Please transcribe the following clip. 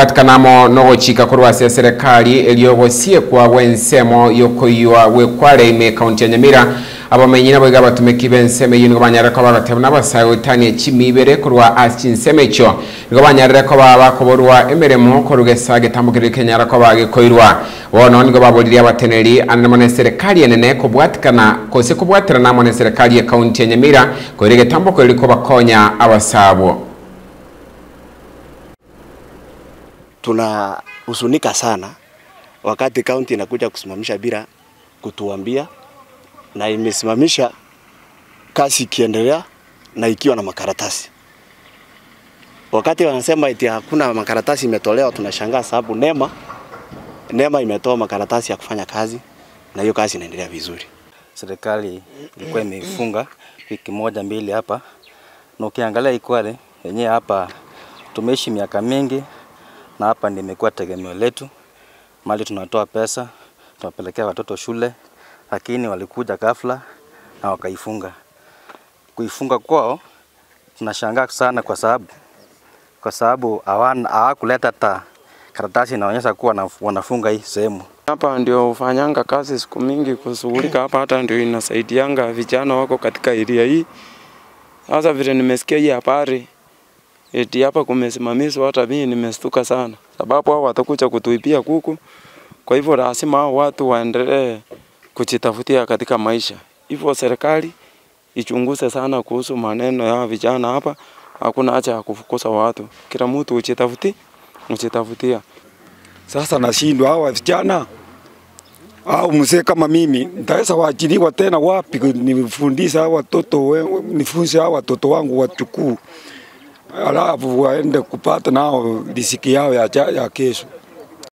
nibwatikanamo nogochika korwase serikali eliogosie kwa wensemo yokoiwa wekware ime kaunti ya nyamira. Abamenyi nabo iga batumiki benseme eyo nigo banyarire ko bagateba nabasayo tani echimi ibere korwa ase chinsemo echo nigo baba ko baba koborwa emeremo korugesa getambukirire kenyara ko bagekoirwa bono nigo babodiri abateneri anamo na serikali enene kobwatikana kose kobwaterana amo na serikali ya kaunti ya nyamira koire getambuko riri kobakonya abasabo tunahuzunika sana wakati kaunti inakuja kusimamisha bila kutuambia, na imesimamisha kazi ikiendelea na ikiwa na makaratasi. Wakati wanasema eti hakuna makaratasi imetolewa, tunashangaa sababu NEMA NEMA imetoa makaratasi ya kufanya kazi na hiyo kazi inaendelea vizuri. Serikali ilikuwa imefunga wiki moja mbili hapa, na ukiangalia Ikwale yenyewe hapa tumeishi miaka mingi na hapa ndio imekuwa tegemeo letu, mali tunatoa pesa tunapelekea watoto shule, lakini walikuja ghafla na wakaifunga. Kuifunga kwao tunashangaa sana, kwa sababu kwa sababu hawakuleta hata karatasi inaonyesha kuwa wanafunga hii sehemu. Hapa ndio ufanyanga kazi siku mingi kushughulika hapa, hata ndio inasaidianga vijana wako katika area hii. Sasa vile nimesikia hii habari eti hapa kumesimamishwa, hata mimi nimestuka sana, sababu hao watakuja kutuibia kuku. Kwa hivyo lazima hao watu waendelee kujitafutia katika maisha. Hivyo serikali ichunguze sana kuhusu maneno ya vijana hapa. Hakuna haja ya kufukuza watu, kila mtu ujitafuti ujitafutia. Sasa nashindwa hawa vijana au mzee kama mimi nitaweza waajiriwa tena wapi? Nifundishe hawa watoto nifunze hawa watoto wangu wachukuu, alafu waende kupata nao riziki yao ya, ya kesho.